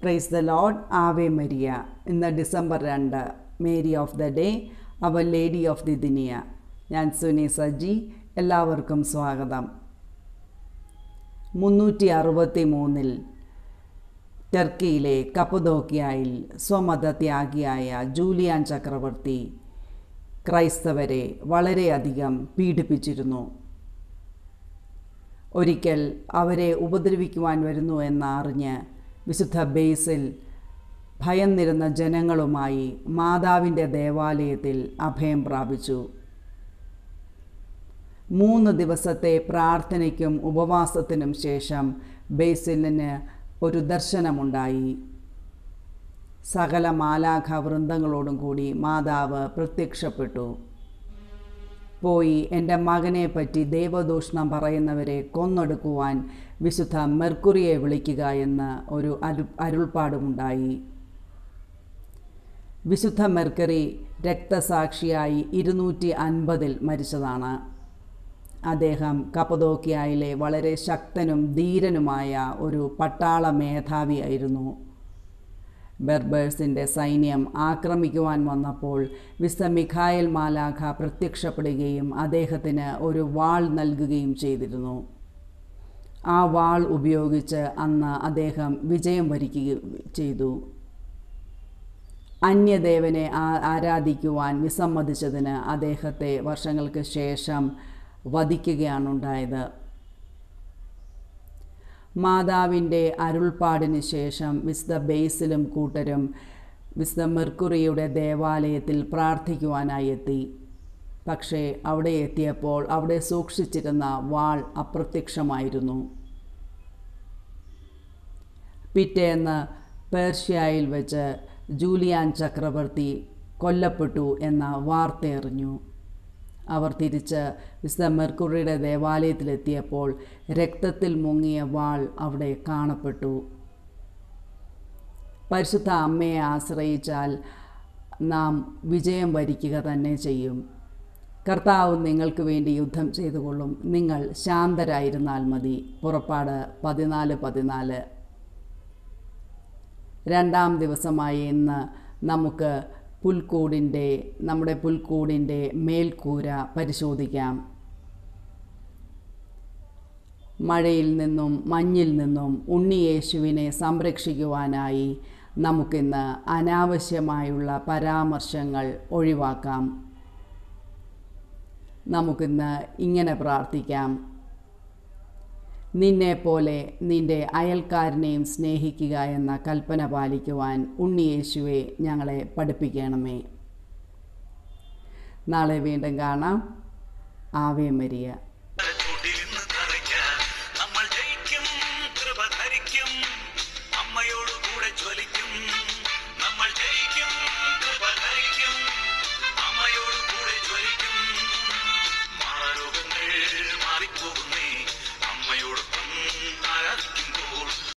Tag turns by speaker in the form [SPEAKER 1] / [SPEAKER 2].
[SPEAKER 1] Price the load Ave Maria. ഇന്ന് December രണ്ട്. Mary of the day. Our lady of the Diniya. ഞാൻ സുനി സജി. എല്ലാവർക്കും സ്വാഗതം. മുന്നൂറ്റി അറുപത്തി മൂന്നിൽ ടർക്കിയിലെ കപ്പദോക്കിയായിൽ സ്വമതത്യാഗിയായ ജൂലിയാൻ ചക്രവർത്തി ക്രൈസ്തവരെ വളരെയധികം പീഡിപ്പിച്ചിരുന്നു. ഒരിക്കൽ അവരെ ഉപദ്രവിക്കുവാൻ വരുന്നു എന്നറിഞ്ഞ് വിശുദ്ധ ബേസിൽ ഭയന്നിരുന്ന ജനങ്ങളുമായി മാതാവിന്റെ ദേവാലയത്തിൽ അഭയം പ്രാപിച്ചു. മൂന്ന് ദിവസത്തെ പ്രാർത്ഥനയ്ക്കും ഉപവാസത്തിനും ശേഷം ബേസിലിന് ഒരു ദർശനമുണ്ടായി. സകല മാലാഖ വൃന്ദങ്ങളോടും കൂടി മാതാവ് പ്രത്യക്ഷപ്പെട്ടു. പോയി എന്റെ മകനെ പറ്റി ദൈവദൂഷണം പറയുന്നവരെ കൊന്നൊടുക്കുവാൻ വിശുദ്ധ മെർക്കുറിയെ വിളിക്കുക എന്ന് ഒരു അരു അരുൾപ്പാടുമുണ്ടായി. വിശുദ്ധ മെർക്കറി രക്തസാക്ഷിയായി ഇരുന്നൂറ്റി അൻപതിൽ മരിച്ചതാണ്. അദ്ദേഹം കപ്പദോക്കിയയിലെ വളരെ ശക്തനും ധീരനുമായ ഒരു പട്ടാള മേധാവിയായിരുന്നു. ബെർബേഴ്സിന്റെ സൈന്യം ആക്രമിക്കുവാൻ വന്നപ്പോൾ വിസ്ത മിഖായൽ മാലാഖ പ്രത്യക്ഷപ്പെടുകയും അദ്ദേഹത്തിന് ഒരു വാൾ നൽകുകയും ചെയ്തിരുന്നു. ആ വാൾ ഉപയോഗിച്ച് അന്ന് അദ്ദേഹം വിജയം വരിക്കുകയും ചെയ്തു. അന്യദേവനെ ആരാധിക്കുവാൻ വിസമ്മതിച്ചതിന് അദ്ദേഹത്തെ വർഷങ്ങൾക്ക് ശേഷം വധിക്കുകയാണുണ്ടായത്. മാതാവിന്റെ അരുൾപ്പാടിന് ശേഷം വിശുദ്ധ ബേസിലും കൂട്ടരും വിശുദ്ധ മെർക്കുറിയുടെ ദേവാലയത്തിൽ പ്രാർത്ഥിക്കുവാനായി എത്തി. പക്ഷേ അവിടെ എത്തിയപ്പോൾ അവിടെ സൂക്ഷിച്ചിരുന്ന വാൾ അപ്രത്യക്ഷമായിരുന്നു. പിറ്റേന്ന് പേർഷ്യയിൽ വെച്ച് ജൂലിയാൻ ചക്രവർത്തി കൊല്ലപ്പെട്ടു എന്ന വാർത്തയറിഞ്ഞു അവർ തിരിച്ച് വിശുദ്ധ മെർക്കുറിയുടെ ദേവാലയത്തിലെത്തിയപ്പോൾ രക്തത്തിൽ മുങ്ങിയ വാൾ അവിടെ കാണപ്പെട്ടു. പരിശുദ്ധ അമ്മയെ ആശ്രയിച്ചാൽ നാം വിജയം വരിക്കുക തന്നെ ചെയ്യും. കർത്താവ് നിങ്ങൾക്ക് വേണ്ടി യുദ്ധം ചെയ്തുകൊള്ളും. നിങ്ങൾ ശാന്തരായിരുന്നാൽ മതി. പുറപ്പാട് പതിനാല് പതിനാല്. രണ്ടാം ദിവസമായി ഇന്ന് നമുക്ക് പുൽക്കൂടിന്റെ നമ്മുടെ പുൽക്കൂടിന്റെ മേൽക്കൂര പരിശോധിക്കാം. മഴയിൽ നിന്നും മഞ്ഞിൽ നിന്നും ഉണ്ണിയേശുവിനെ സംരക്ഷിക്കുവാനായി നമുക്കിന്ന് അനാവശ്യമായുള്ള പരാമർശങ്ങൾ ഒഴിവാക്കാം. നമുക്കിന്ന് ഇങ്ങനെ പ്രാർത്ഥിക്കാം. നിന്നെപ്പോലെ നിന്റെ അയൽക്കാരനെയും സ്നേഹിക്കുക എന്ന കൽപ്പന പാലിക്കുവാൻ ഉണ്ണിയേശുവെ ഞങ്ങളെ പഠിപ്പിക്കണമേ. നാളെ വീണ്ടും കാണാം. Ave Maria. അമ്മയോട് കൂടെ ജ്വലിക്കും.